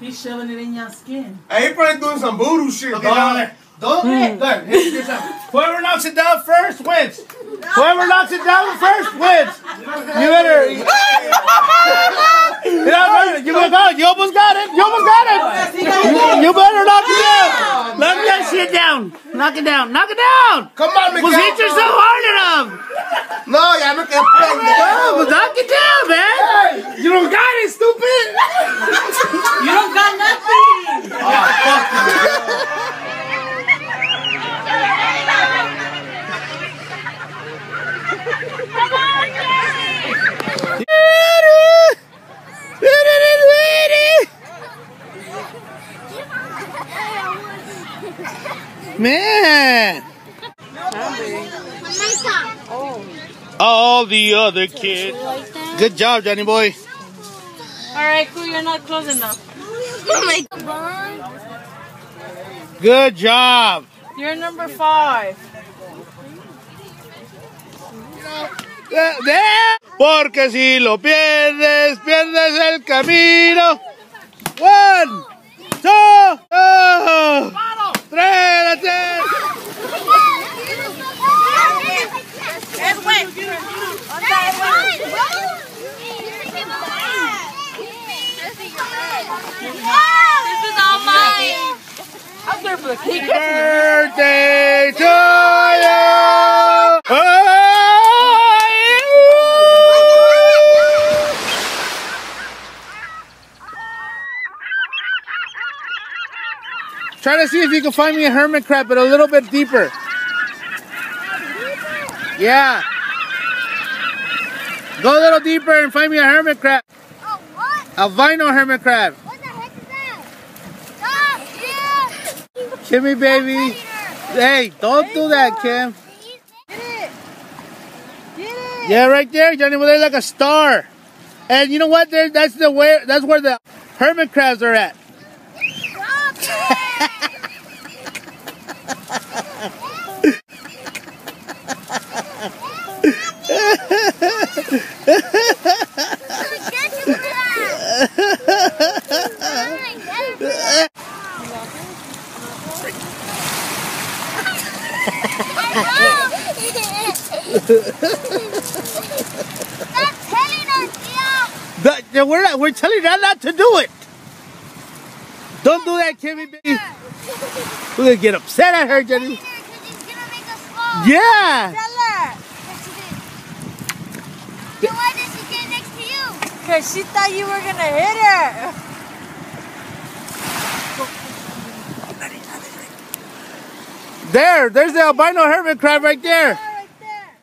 He's shoving it in your skin. Hey, he probably doing some voodoo shit, Okay, dog. down there. Don't Hmm. there. Here's, here's. Whoever knocks it down first wins. Whoever knocks it down first wins. You better. you know, you got it. You almost got it. You almost got it. You, you better knock it down. Knock that shit down. Knock it down. Knock it down. Come on, Pues Miguel. hit yourself hard enough. No, ya no quedé No, pendejo. pues knock it down, man. You don't got it, stupid. You don't got nothing. Man. All the other kids. Good job, Johnny boy. All right, cool. You're not close enough. Oh Good job. You're number five. Porque si lo pierdes, pierdes el camino. One, two, oh, tres, tres. This is all mine. I'm there for the cake. Birthday to Try to see if you can find me a hermit crab, but a little bit deeper. Yeah. Go a little deeper and find me a hermit crab. Oh, what? A vinyl hermit crab. What the heck is that? Stop! Yeah! Kimmy, baby. Hey, don't do that, Kim. Get it! Get it! Yeah, right there, Johnny. Well, they're like a star. And you know what? There, that's the where. That's where the hermit crabs are at. Stop it! Get you that! We're not, we're telling you not to do it. Don't do that, Kimmy, baby. We're gonna get upset at her, Jenny. Because he's gonna make us fall. Yeah. Tell her. Yes, she did. Then why did she get next to you? Because she thought you were going to hit her. There, there's the albino hermit crab right there. Right there.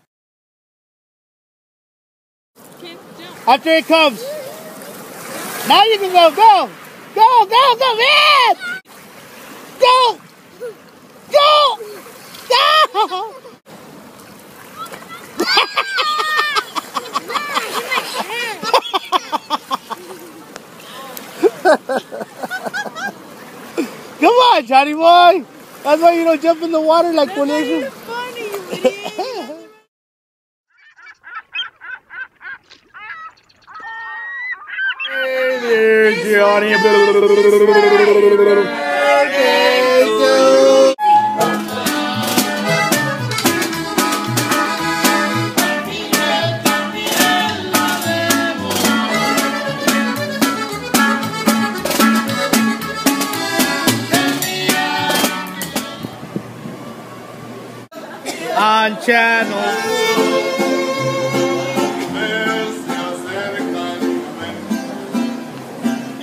After it comes. Now you can go, go, go, go, go, man! Go, go, go! Come on, Johnny boy. That's why you don't jump in the water like Cornelius. funny, you idiot. Johnny. On channel.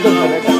Michael